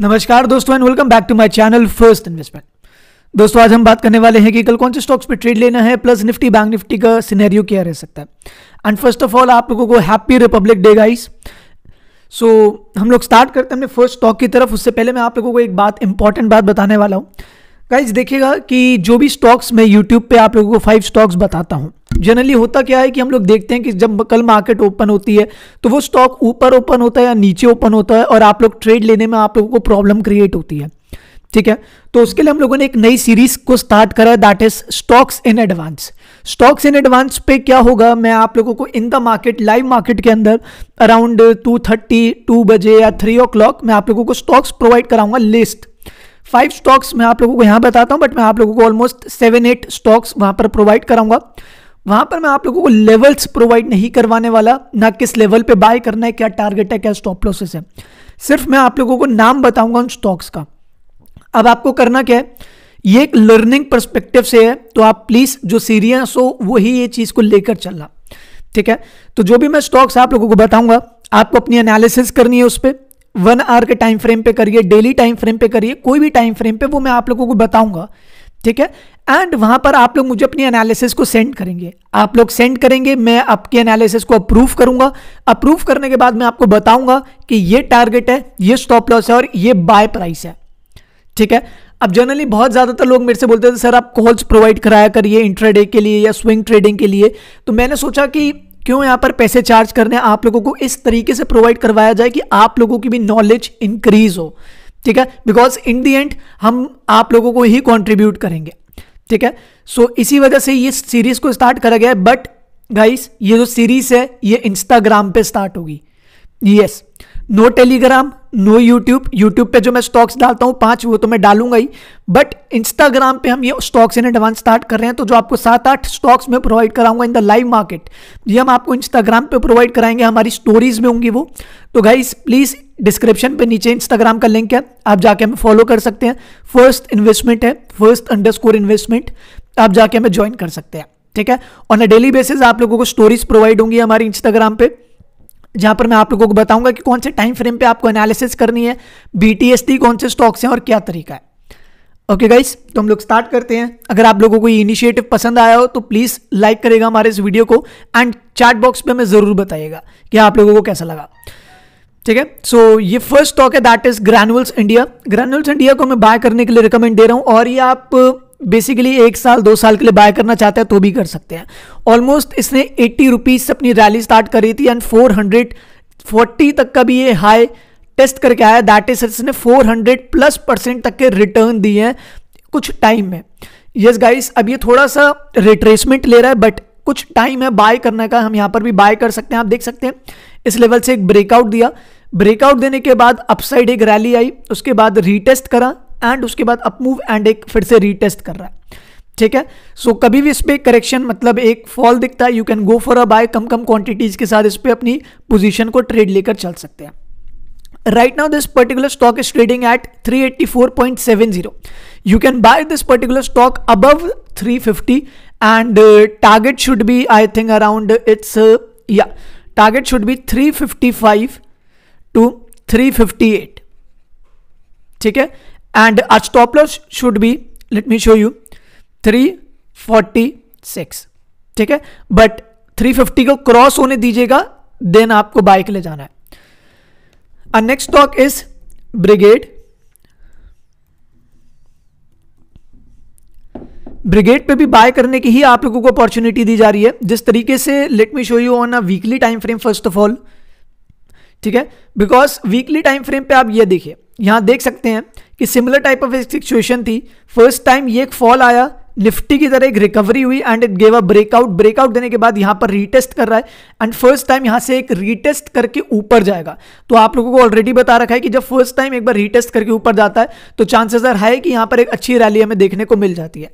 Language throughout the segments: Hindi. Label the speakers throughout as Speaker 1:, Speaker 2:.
Speaker 1: नमस्कार दोस्तों and welcome back to my channel first investment दोस्तों, आज हम बात करने वाले हैं कि कल कौन से स्टॉक्स पे ट्रेड लेना है प्लस निफ्टी बैंक निफ्टी का सिनेरियो क्या रह सकता है। एंड फ़र्स्ट ऑफ़ ऑल आप लोगों को happy republic day guys so हम लोग स्टार्ट करते हैं अपने फ़र्स्ट स्टॉक की तरफ़। उससे पहले मैं आप लोगों को एक बात इंपॉर्टेंट बात बताने वाला हूँ। गाइज़ देखिएगा कि जो भी स्टॉक्स मैं यूट्यूब पर आप लोगों को फाइव स्टॉक्स बताता हूँ जनरली होता क्या है कि हम लोग देखते हैं कि जब कल मार्केट ओपन होती है तो वो स्टॉक ऊपर ओपन होता है या नीचे ओपन होता है और आप लोग ट्रेड लेने में आप लोगों को प्रॉब्लम क्रिएट होती है। ठीक है? तो उसके लिए हम लोगों ने एक नई सीरीज़ को स्टार्ट करा है that is stocks in advance stocks in advance पे क्या होगा? मैं आप लोगों को in the market live market के अंदर अराउंड टू थर्टी टू बजे या थ्री ओ क्लॉक मैं आप लोगों को स्टॉक्स प्रोवाइड कराऊँगा लिस्ट फाइव स्टॉक्स मैं आप लोगों को यहाँ बताता हूँ बट मैं आप लोगों को ऑलमोस्ट सेवन एट स्टॉक्स वहाँ पर प्रोवाइड कराऊँगा। वहाँ पर मैं आप लोगों को लेवल्स प्रोवाइड नहीं करवाने वाला, ना किस लेवल पे बाय करना है, क्या टारगेट है, क्या स्टॉप लॉसेस है। सिर्फ़ मैं आप लोगों को नाम बताऊँगा उन स्टॉक्स का। अब आपको करना क्या है? ये एक लर्निंग परस्पेक्टिव से है तो आप प्लीज़ जो सीरियस हो, वही ये चीज़ को लेकर चलना। ठीक है? तो जो भी मैं स्टॉक्स आप लोगों को बताऊँगा, आपको अपनी एनालिसिस करनी है उस पर वन आवर के टाइम फ्रेम पे करिए डेली टाइम फ्रेम पे करिए, कोई भी टाइम फ्रेम पे वो मैं आप लोगों को बताऊँगा। ठीक है? एंड वहाँ पर आप लोग मुझे अपनी एनालिसिस को सेंड करेंगे। आप लोग सेंड करेंगे, मैं आपके एनालिसिस को अप्रूव करूँगा। अप्रूव करने के बाद मैं आपको बताऊँगा कि ये टारगेट है, ये स्टॉप लॉस है और ये बाय प्राइस है। ठीक है? अब जनरली बहुत ज़्यादातर लोग मेरे से बोलते थे सर, आप कॉल्स प्रोवाइड कराया करिए इंट्राडे के लिए या स्विंग ट्रेडिंग के लिए। तो मैंने सोचा कि क्यों यहाँ पर पैसे चार्ज करने आप लोगों को इस तरीके से प्रोवाइड करवाया जाए कि आप लोगों की भी नॉलेज इंक्रीज हो। ठीक है? बिकॉज़ इन दी एंड हम आप लोगों को ही कॉन्ट्रीब्यूट करेंगे। ठीक है? सो so, इसी वजह से ये सीरीज़ को स्टार्ट करा गया है बट गाइस ये जो सीरीज़ है ये इंस्टाग्राम पे स्टार्ट होगी। Yes no Telegram no YouTube YouTube पे जो मैं स्टॉक्स डालता हूँ, पाँच वो तो मैं डालूँगा ही। बट इंस्टाग्राम पे हम ये स्टॉक्स इन एडवांस स्टार्ट कर रहे हैं तो जो आपको सात आठ स्टॉक्स में प्रोवाइड कराऊँगा इन द लाइव मार्केट ये हम आपको इंस्टाग्राम पे प्रोवाइड कराएँगे, हमारी स्टोरीज में होंगी वो। तो गाइस प्लीज़ डिस्क्रिप्शन पे नीचे इंस्टाग्राम का लिंक है, आप जाके हमें फॉलो कर सकते हैं। फ़र्स्ट इन्वेस्टमेंट है फ़र्स्ट अंडर इन्वेस्टमेंट आप जाके हमें ज्वाइन कर सकते हैं, ठीक है? ऑन अ डेली बेसिस आप लोगों को स्टोरीज प्रोवाइड होंगी हमारी इंस्टाग्राम पे। जहाँ पर मैं आप लोगों को बताऊँगा कि कौन से टाइम फ्रेम पे आपको एनालिसिस करनी है बीटीएसटी कौन से स्टॉक्स हैं और क्या तरीका है। ओके okay गाइस तो हम लोग स्टार्ट करते हैं। अगर आप लोगों को ये इनिशिएटिव पसंद आया हो तो प्लीज़ लाइक करेगा हमारे इस वीडियो को एंड चैट बॉक्स पे हमें ज़रूर बताइएगा कि आप लोगों को कैसा लगा। ठीक है? सो ये फ़र्स्ट स्टॉक है that is Granules India granules India को मैं बाय करने के लिए रिकमेंड दे रहा हूँ और ये आप बेसिकली एक साल, दो साल के लिए बाय करना चाहते हैं तो भी कर सकते हैं। ऑलमोस्ट इसने एट्टी रुपीज़ से अपनी रैली स्टार्ट करी थी एंड फोर हंड्रेड फोर्टी तक का भी ये हाई टेस्ट करके आया। दैट इज़ इसने फोर हंड्रेड प्लस परसेंट तक के रिटर्न दिए हैं कुछ टाइम में। यस गाइस अब ये थोड़ा सा रिट्रेसमेंट ले रहा है बट कुछ टाइम है बाय करने का। हम यहाँ पर भी बाय कर सकते हैं। आप देख सकते हैं, इस लेवल से एक ब्रेकआउट दिया। ब्रेकआउट देने के बाद अपसाइड एक रैली आई। उसके बाद रीटेस्ट करा। एंड उसके बाद अपमूव एंड एक फिर से रीटेस्ट कर रहा है। ठीक है? सो so, कभी भी इस पर करेक्शन मतलब एक फॉल दिखता है you can go for a buy कम कम क्वांटिटीज के साथ इस पर अपनी पोजीशन को ट्रेड लेकर चल सकते हैं। Right now this particular stock is trading at 384.70 you can buy this particular stock above 350 and target should be I think around it's या टारगेट शुड बी 355 टू 358 ठीक है? And our stop loss should be, let me show you 346 ठीक है? बट 350 को क्रॉस होने दीजिएगा देन आपको बाइक के लिए जाना है। Next stock is Brigade Brigade पे भी बाय करने की ही आप लोगों को अपॉर्चुनिटी दी जा रही है। जिस तरीके से let me show you on a weekly time frame first of all ठीक है? बिकॉज़ वीकली टाइम फ्रेम पे आप ये देखिए। यहाँ देख सकते हैं कि सिमिलर टाइप ऑफ़ सिचुएशन थी। फ़र्स्ट टाइम ये एक फॉल आया निफ्टी की तरह एक रिकवरी हुई and it gave a breakout breakout देने के बाद यहाँ पर रीटेस्ट कर रहा है एंड फ़र्स्ट टाइम यहाँ से एक रीटेस्ट करके ऊपर जाएगा। तो आप लोगों को ऑलरेडी बता रखा है कि जब फ़र्स्ट टाइम एक बार रीटेस्ट करके ऊपर जाता है तो चांसेस आर है कि यहाँ पर एक अच्छी रैली हमें देखने को मिल जाती है।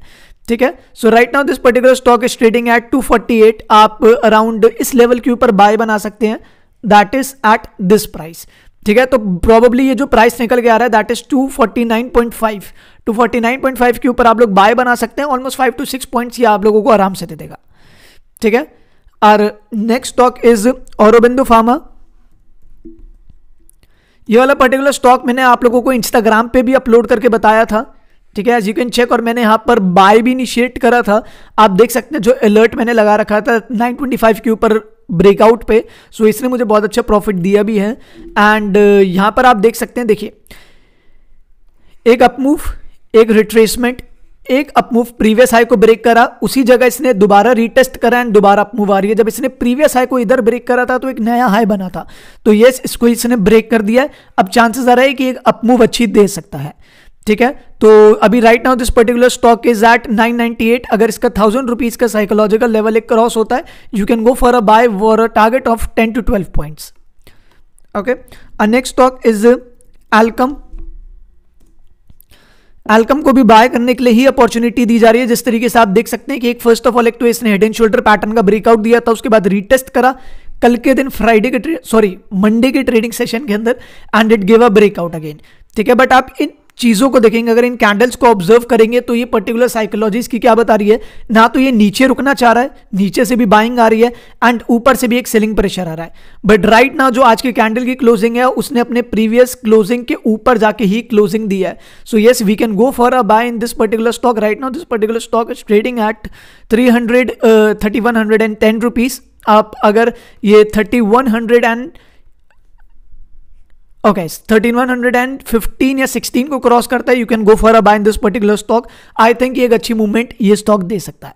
Speaker 1: ठीक है? So right now this particular stock is trading at 248 आप अराउंड इस लेवल के ऊपर बाय बना सकते हैं। That is at this price ठीक है तो प्रोबेबली ये जो प्राइस निकल के आ रहा है दैट इज़ 249.5 249.5 के ऊपर आप लोग बाय बना सकते हैं almost five to six points ये आप लोगों को आराम से दे देगा। ठीक है? और next stock is Aurobindo Pharma ये वाला पर्टिकुलर स्टॉक मैंने आप लोगों को इंस्टाग्राम पे भी अपलोड करके बताया था। ठीक है एज यू कैन चेक और मैंने यहाँ पर बाय भी इनिशिएट करा था। आप देख सकते हैं, जो अलर्ट मैंने लगा रखा था 925 के ऊपर ब्रेकआउट पे। सो so इसने मुझे बहुत अच्छा प्रॉफिट दिया भी है। एंड uh, यहाँ पर आप देख सकते हैं देखिए। एक अपमूव एक रिट्रेसमेंट एक अपमूव प्रीवियस हाई को ब्रेक करा। उसी जगह इसने दोबारा रीटेस्ट करा एंड दोबारा अपमूव आ रही है। जब इसने प्रीवियस हाई को इधर ब्रेक करा था तो एक नया हाई बना था। तो ये इसको इसने ब्रेक कर दिया अब चांसेस आ रहा है कि एक अपमूव अच्छी दे सकता है। ठीक है? तो अभी right now this particular stock is at 998 अगर इसका थाउज़ेंड रुपीज़ का साइकोलॉजिकल लेवल एक क्रॉस होता है you can go for a buy for a target of 10 to 12 points okay next stock is Alkem Alkem को भी बाय करने के लिए ही अपॉर्चुनिटी दी जा रही है, जिस तरीके से आप देख सकते हैं कि एक फ़र्स्ट ऑफ़ ऑल एक तो इसने हेड एंड शोल्डर पैटर्न का ब्रेकआउट दिया था, उसके बाद रीटेस्ट करा। कल के दिन फ्राइडे के सॉरी मंडे के ट्रेडिंग सेशन के अंदर and it give a breakout again ठीक है? बट आप इन चीज़ों को देखेंगे, अगर इन कैंडल्स को ऑब्ज़र्व करेंगे तो ये पर्टिकुलर साइकोलॉजी की क्या बता रही है? ना तो ये नीचे रुकना चाह रहा है, नीचे से भी बाइंग आ रही है एंड ऊपर से भी एक सेलिंग प्रेशर आ रहा है। बट राइट ना जो आज के कैंडल की क्लोजिंग है, उसने अपने प्रीवियस क्लोजिंग के ऊपर जाके ही क्लोजिंग दी है। So yes we can go for a buy in this particular stock right now this particular stock is trading at three hundred thirty one hundred and ten rupees आप अगर ये thirty one hundred and okay thirteen one hundred and fifteen या सिक्सटीन को क्रॉस करता है you can go for a buy in this particular stock I think ये एक अच्छी मूवमेंट ये स्टॉक दे सकता है।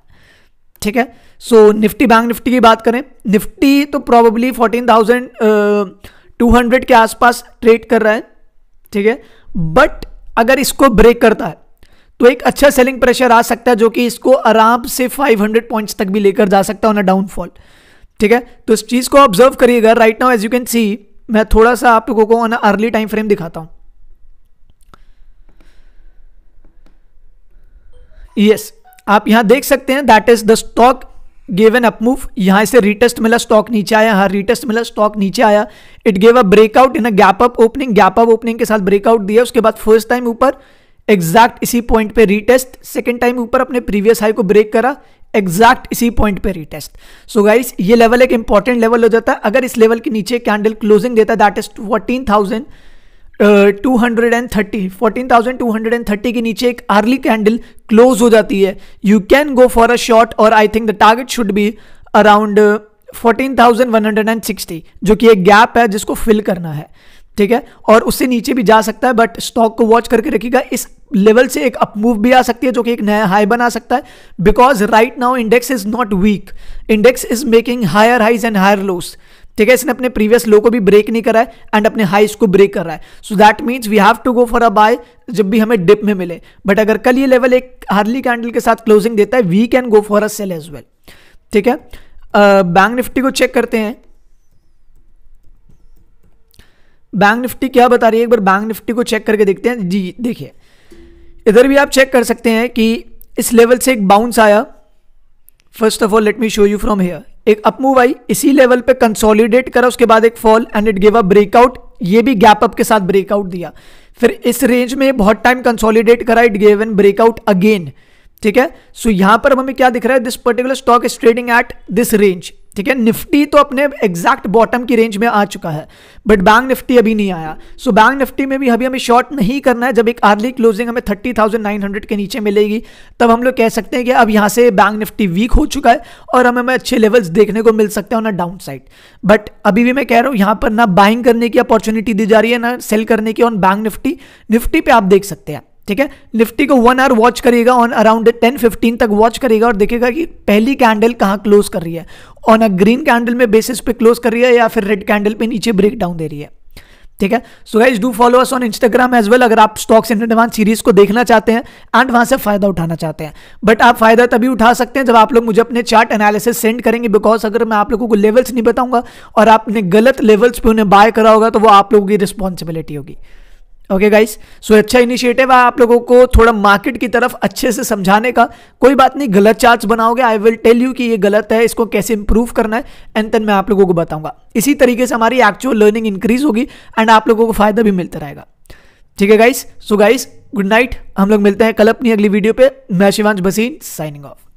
Speaker 1: ठीक है? सो निफ्टी बैंक निफ्टी की बात करें निफ्टी तो probably fourteen thousand two hundred के आसपास ट्रेड कर रहा है। ठीक है? बट अगर इसको ब्रेक करता है तो एक अच्छा सेलिंग प्रेशर आ सकता है, जो कि इसको आराम से 500 पॉइंट्स तक भी लेकर जा सकता है ऑन अ डाउनफॉल ठीक है? तो इस चीज़ को ऑब्ज़र्व करिएगा। Right now as you can see मैं थोड़ा सा आप लोगों को अर्ली टाइम फ्रेम दिखाता हूँ। यस yes, आप यहाँ देख सकते हैं that is the stock given upmove यहाँ से रिटेस्ट मिला स्टॉक नीचे आया हाँ रिटेस्ट मिला स्टॉक नीचे आया। It gave a breakout in a gap up opening gap up opening के साथ ब्रेकआउट दिया। उसके बाद फ़र्स्ट टाइम ऊपर एग्जैक्ट इसी पॉइंट पे रीटेस्ट सेकेंड टाइम ऊपर अपने प्रीवियस हाई को ब्रेक करा। एग्जैक्ट इसी पॉइंट पे रीटेस्ट सो गाइस ये लेवल एक इंपॉर्टेंट लेवल हो जाता है। अगर इस लेवल के नीचे कैंडल क्लोजिंग देता है that is fourteen thousand two hundred and thirty fourteen thousand two hundred and thirty के नीचे एक अर्ली कैंडल क्लोज हो जाती है। You can go for a short और I think the target should be around fourteen thousand one hundred and sixty जो कि एक गैप है जिसको फिल करना है। ठीक है? और उससे नीचे भी जा सकता है बट स्टॉक को वॉच करके रखिएगा। इस लेवल से एक अपमूव भी आ सकती है, जो कि एक नया हाई बना सकता है। Because right now index is not weak index is making higher highs and higher lows ठीक है? इसने अपने प्रीवियस लो को भी ब्रेक नहीं करा है एंड अपने हाइस को ब्रेक कर रहा है। So that means we have to go for a buy जब भी हमें डिप में मिले। बट अगर कल ये लेवल एक हार्ली कैंडल के साथ क्लोजिंग देता है we can go for a sell as well ठीक है? बैंक निफ्टी को चेक करते हैं। बैंक निफ्टी क्या बता रही है? एक बार बैंक निफ्टी को चेक करके देखते हैं। जी देखिए। इधर भी आप चेक कर सकते हैं कि इस लेवल से एक बाउंस आया। First of all let me show you from here एक अपमूव आई इसी लेवल पे कंसोलिडेट करा उसके बाद एक fall and it give a breakout ये भी गैप अप के साथ ब्रेकआउट दिया। फिर इस रेंज में बहुत टाइम कंसोलिडेट करा it give an breakout again ठीक है? सो so, यहाँ पर हमें क्या दिख रहा है? This particular stock is trading at this range ठीक है? निफ्टी तो अपने एग्जैक्ट बॉटम की रेंज में आ चुका है बट बैंक निफ्टी अभी नहीं आया। सो बैंक निफ्टी में भी अभी हमें शॉर्ट नहीं करना है। जब एक अर्ली क्लोजिंग हमें थर्टी थाउज़ेंड नाइन हंड्रेड के नीचे मिलेगी, तब हम लोग कह सकते हैं कि अब यहाँ से बैंक निफ्टी वीक हो चुका है और हमें हमें अच्छे लेवल्स देखने को मिल सकते हैं ना डाउन साइड बट अभी भी मैं कह रहा हूँ, यहाँ पर ना बाइंग करने की अपॉर्चुनिटी दी जा रही है, ना सेल करने की ऑन बैंक निफ्टी। निफ्टी पे आप देख सकते हैं। ठीक है? निफ्टी को वन आवर वॉच करिएगा ऑन अराउंड टेन फिफ्टीन तक वॉच करेगा और देखिएगा कि पहली कैंडल कहाँ क्लोज कर रही है। ऑन अ ग्रीन कैंडल में बेसिस पे क्लोज कर रही है या फिर रेड कैंडल पे नीचे ब्रेक डाउन दे रही है। ठीक है? So guys do follow us on Instagram as well अगर आप स्टॉक्स इन एडवांस सीरीज़ को देखना चाहते हैं एंड वहाँ से फ़ायदा उठाना चाहते हैं। बट आप फ़ायदा तभी उठा सकते हैं जब आप लोग मुझे अपने चार्ट एनालिसिस सेंड करेंगे बिकॉज़ अगर मैं आप लोगों को लेवल्स नहीं बताऊँगा और आपने गलत लेवल्स पे उन्हें बाय करा होगा तो वो आप लोगों की रिस्पॉन्सिबिलिटी होगी। ओके गाइस सो अच्छा इनिशिएटिव है आप लोगों को थोड़ा मार्केट की तरफ़ अच्छे से समझाने का। कोई बात नहीं, गलत चार्ज बनाओगे। आई विल टेल यू कि ये गलत है, इसको कैसे इंप्रूव करना है। एंड देन मैं आप लोगों को बताऊँगा। इसी तरीके से हमारी एक्चुअल लर्निंग इंक्रीज होगी एंड आप लोगों को फ़ायदा भी मिलता रहेगा। ठीक है guys so guys good night हम लोग मिलते हैं कल अपनी अगली वीडियो पे। मैं शिवांश भसीन साइनिंग ऑफ़